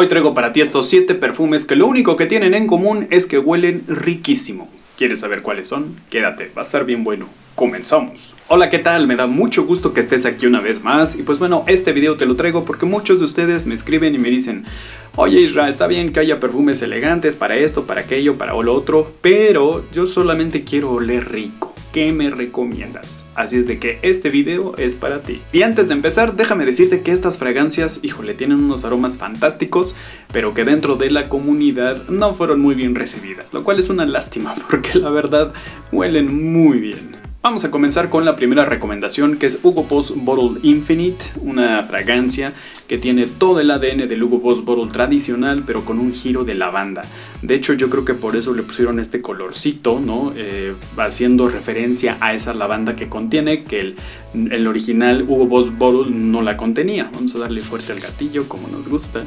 Hoy traigo para ti estos 7 perfumes que lo único que tienen en común es que huelen riquísimo. ¿Quieres saber cuáles son? Quédate, va a estar bien bueno. Comenzamos. Hola, ¿qué tal? Me da mucho gusto que estés aquí una vez más. Y pues bueno, este video te lo traigo porque muchos de ustedes me escriben y me dicen, oye Isra, está bien que haya perfumes elegantes para esto, para aquello, para lo otro, pero yo solamente quiero oler rico. ¿Qué me recomiendas? Así es de que este video es para ti. Y antes de empezar, déjame decirte que estas fragancias, híjole, tienen unos aromas fantásticos, pero que dentro de la comunidad no fueron muy bien recibidas, lo cual es una lástima porque la verdad huelen muy bien. Vamos a comenzar con la primera recomendación que es Hugo Boss Bottle Infinite, una fragancia que tiene todo el ADN del Hugo Boss Bottle tradicional pero con un giro de lavanda. De hecho yo creo que por eso le pusieron este colorcito, ¿no? Eh, haciendo referencia a esa lavanda que contiene, que el, el original Hugo Boss Bottle no la contenía. Vamos a darle fuerte al gatillo como nos gusta.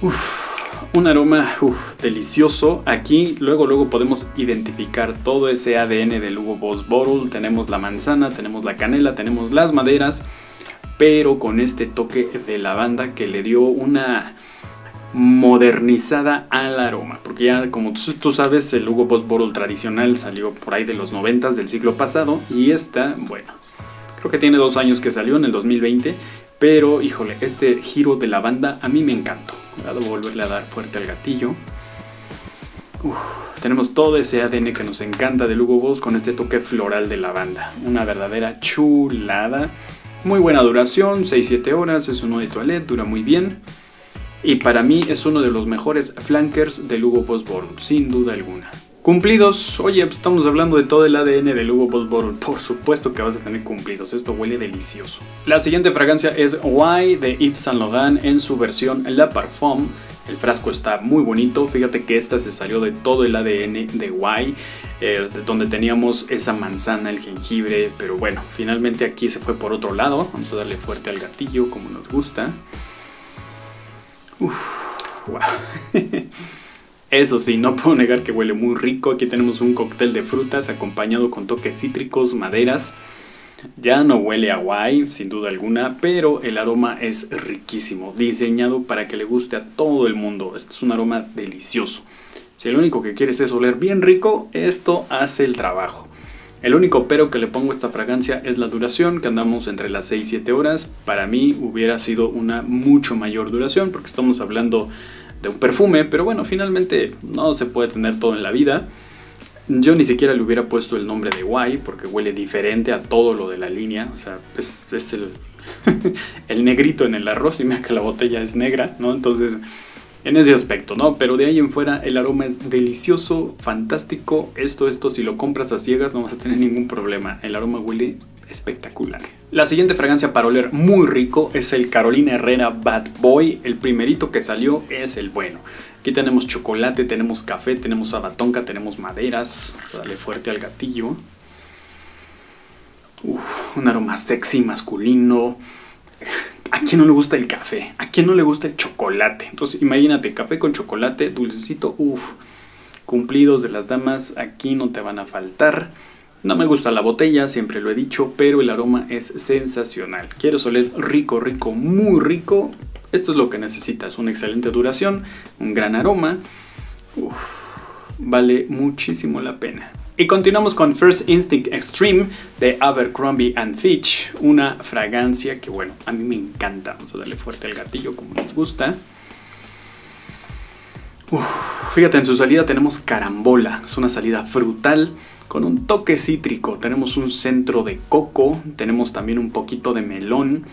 Uf un aroma delicioso. Aquí luego luego podemos identificar todo ese ADN del Hugo Boss Bottle. Tenemos la manzana, tenemos la canela, tenemos las maderas, pero con este toque de lavanda que le dio una modernizada al aroma. Porque ya como tú, sabes, el Hugo Boss Bottle tradicional salió por ahí de los 90 del siglo pasado y esta, bueno, creo que tiene dos años que salió en el 2020 pero, híjole, este giro de lavanda a mí me encantó. A volverle a dar fuerte al gatillo. tenemos todo ese ADN que nos encanta de Hugo Boss con este toque floral de lavanda. Una verdadera chulada. Muy buena duración, 6-7 horas, es uno de toilette, dura muy bien. Y para mí es uno de los mejores flankers del Hugo Boss Bottle, sin duda alguna. Cumplidos, oye, pues estamos hablando de todo el ADN del Hugo Boss Bottle. Por supuesto que vas a tener cumplidos, esto huele delicioso. La siguiente fragancia es Why de Yves Saint Laurent en su versión La Parfum. El frasco está muy bonito, fíjate que esta se salió de todo el ADN de Why, eh, donde teníamos esa manzana, el jengibre, pero bueno, finalmente aquí se fue por otro lado. Vamos a darle fuerte al gatillo como nos gusta. Uf, wow. Eso sí, no puedo negar que huele muy rico. Aquí tenemos un cóctel de frutas acompañado con toques cítricos, maderas. Ya no huele a guay, sin duda alguna, pero el aroma es riquísimo, diseñado para que le guste a todo el mundo. Esto es un aroma delicioso. Si lo único que quieres es oler bien rico, esto hace el trabajo. El único pero que le pongo a esta fragancia es la duración, que andamos entre las 6 y 7 horas. Para mí hubiera sido una mucho mayor duración, porque estamos hablando de un perfume, pero bueno, finalmente no se puede tener todo en la vida. Yo ni siquiera le hubiera puesto el nombre de Guay porque huele diferente a todo lo de la línea. O sea, es, el, el negrito en el arroz y mira que la botella es negra, ¿no? Entonces, en ese aspecto, ¿no? Pero de ahí en fuera el aroma es delicioso, fantástico. Esto, esto, si lo compras a ciegas no vas a tener ningún problema. El aroma huele espectacular. La siguiente fragancia para oler muy rico es el Carolina Herrera Bad Boy. El primerito que salió es el bueno. Aquí tenemos chocolate, tenemos café, tenemos abatonca, tenemos maderas. Dale fuerte al gatillo. un aroma sexy, masculino. ¿A quién no le gusta el café? ¿A quién no le gusta el chocolate? Entonces imagínate, café con chocolate, dulcecito, uff. Cumplidos de las damas, aquí no te van a faltar. No me gusta la botella, siempre lo he dicho, pero el aroma es sensacional. Quiero oler rico, rico, muy rico. Esto es lo que necesitas, una excelente duración, un gran aroma. vale muchísimo la pena. Y continuamos con First Instinct Extreme de Abercrombie Fitch, una fragancia que bueno, a mí me encanta. Vamos a darle fuerte al gatillo como nos gusta. fíjate, en su salida tenemos carambola, es una salida frutal con un toque cítrico. Tenemos un centro de coco, tenemos también un poquito de melón,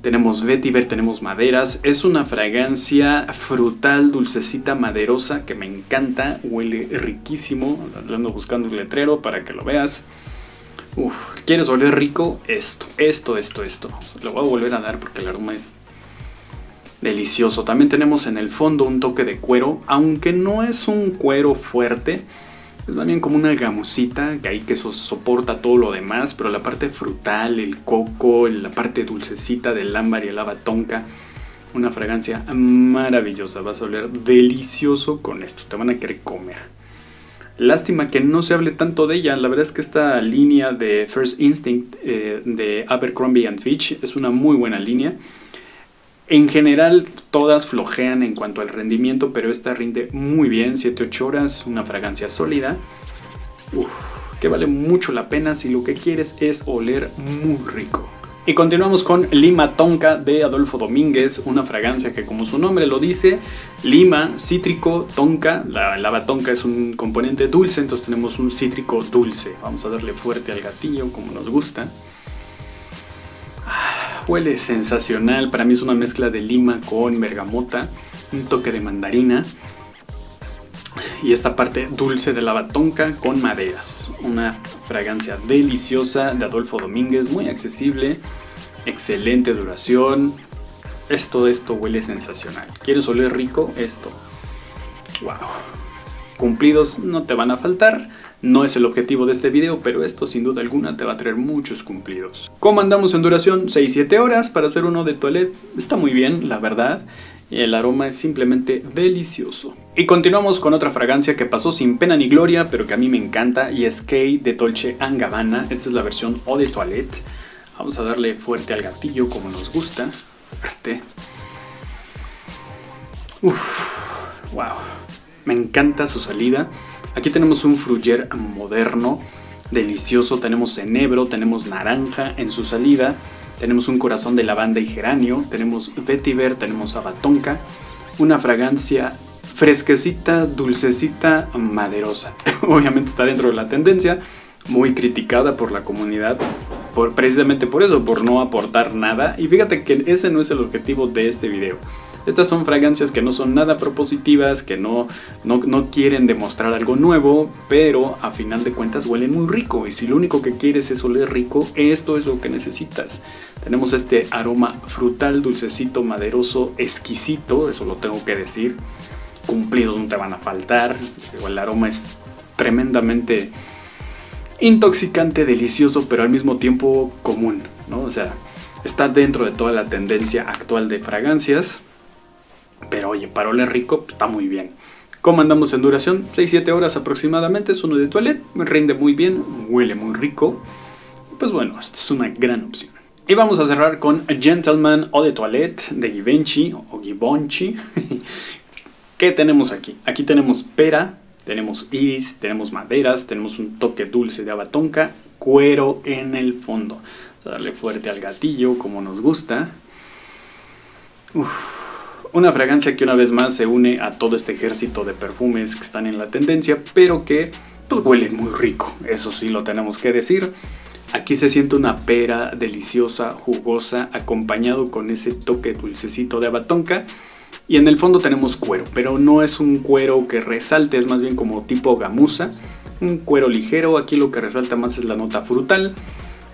tenemos vetiver, tenemos maderas. Es una fragancia frutal, dulcecita, maderosa que me encanta, huele riquísimo. Ando buscando un letrero para que lo veas. Uf, ¿quieres oler rico? Esto, esto, esto, esto. Lo voy a volver a dar porque el aroma es delicioso. También tenemos en el fondo un toque de cuero, aunque no es un cuero fuerte es también como una gamusita que ahí que soporta todo lo demás, pero la parte frutal, el coco, la parte dulcecita del ámbar y el tonka, una fragancia maravillosa. Vas a oler delicioso con esto, te van a querer comer. Lástima que no se hable tanto de ella. La verdad es que esta línea de First Instinct eh, de Abercrombie Fitch es una muy buena línea. En general, todas flojean en cuanto al rendimiento, pero esta rinde muy bien, 7-8 horas, una fragancia sólida. que vale mucho la pena si lo que quieres es oler muy rico. Y continuamos con Lima Tonka de Adolfo Domínguez, una fragancia que como su nombre lo dice, lima, cítrico, tonka. La lava tonka es un componente dulce, entonces tenemos un cítrico dulce. Vamos a darle fuerte al gatillo como nos gusta. Huele sensacional, para mí es una mezcla de lima con bergamota, un toque de mandarina y esta parte dulce de lava tonka con maderas. Una fragancia deliciosa de Adolfo Domínguez, muy accesible, excelente duración. Esto, esto huele sensacional. ¿Quieres oler rico? Esto. Wow. Cumplidos no te van a faltar. No es el objetivo de este video, pero esto sin duda alguna te va a traer muchos cumplidos. ¿Cómo andamos en duración? 6-7 horas para hacer uno de toilette. Está muy bien, la verdad el aroma es simplemente delicioso. Y continuamos con otra fragancia que pasó sin pena ni gloria, pero que a mí me encanta y es Kay de Dolce Gabbana. Esta es la versión Eau de Toilette. Vamos a darle fuerte al gatillo como nos gusta. Fuerte. Uf, wow. Me encanta su salida. Aquí tenemos un fruyer moderno, delicioso. Tenemos enebro, tenemos naranja en su salida tenemos un corazón de lavanda y geranio, tenemos vetiver, tenemos abatonca, una fragancia fresquecita, dulcecita, maderosa. Obviamente está dentro de la tendencia, muy criticada por la comunidad, por, precisamente por eso, por no aportar nada. Y fíjate que ese no es el objetivo de este video. Estas son fragancias que no son nada propositivas, que no, no, quieren demostrar algo nuevo, pero a final de cuentas huelen muy rico. Y si lo único que quieres es oler rico, esto es lo que necesitas. Tenemos este aroma frutal, dulcecito, maderoso, exquisito, eso lo tengo que decir. Cumplidos no te van a faltar. El aroma es tremendamente intoxicante, delicioso, pero al mismo tiempo común, ¿no? O sea, está dentro de toda la tendencia actual de fragancias. Pero oye, para oler rico pues, está muy bien. ¿Cómo andamos en duración? 6-7 horas aproximadamente, es uno de toilette, rinde muy bien, huele muy rico. Pues bueno, esta es una gran opción. Y vamos a cerrar con Gentleman Eau de Toilette de Givenchy o Givenchy. ¿Qué tenemos aquí? Aquí tenemos pera, tenemos iris, tenemos maderas, tenemos un toque dulce de abatonca, cuero en el fondo. Vamos a darle fuerte al gatillo como nos gusta. Uf. Una fragancia que una vez más se une a todo este ejército de perfumes que están en la tendencia, pero que pues huelen muy rico, eso sí lo tenemos que decir. Aquí se siente una pera deliciosa, jugosa, acompañado con ese toque dulcecito de abatonca. Y en el fondo tenemos cuero, pero no es un cuero que resalte, es más bien como tipo gamuza. Un cuero ligero, aquí lo que resalta más es la nota frutal.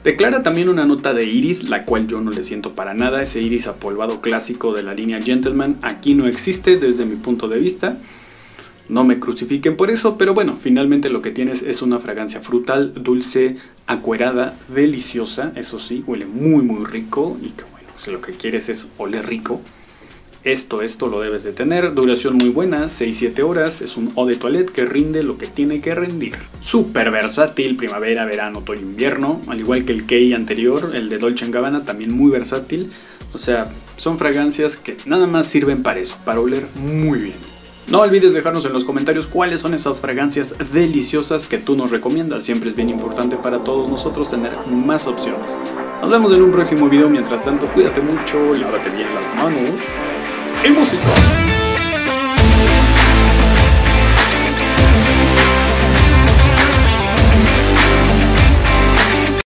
Declara también una nota de iris, la cual yo no le siento para nada, ese iris apolvado clásico de la línea Gentleman aquí no existe desde mi punto de vista. No me crucifiquen por eso, pero bueno, finalmente lo que tienes es una fragancia frutal, dulce, acuerada, deliciosa, eso sí, huele muy muy rico y que bueno, si lo que quieres es oler rico, esto, esto lo debes de tener. Duración muy buena, 6-7 horas. Es un eau de toilette que rinde lo que tiene que rendir. Súper versátil, primavera, verano, otoño, invierno. Al igual que el Key anterior, el de Dolce Gabbana, también muy versátil. O sea, son fragancias que nada más sirven para eso, para oler muy bien. No olvides dejarnos en los comentarios cuáles son esas fragancias deliciosas que tú nos recomiendas. Siempre es bien importante para todos nosotros tener más opciones. Nos vemos en un próximo video. Mientras tanto, cuídate mucho, lávate bien las manos y música.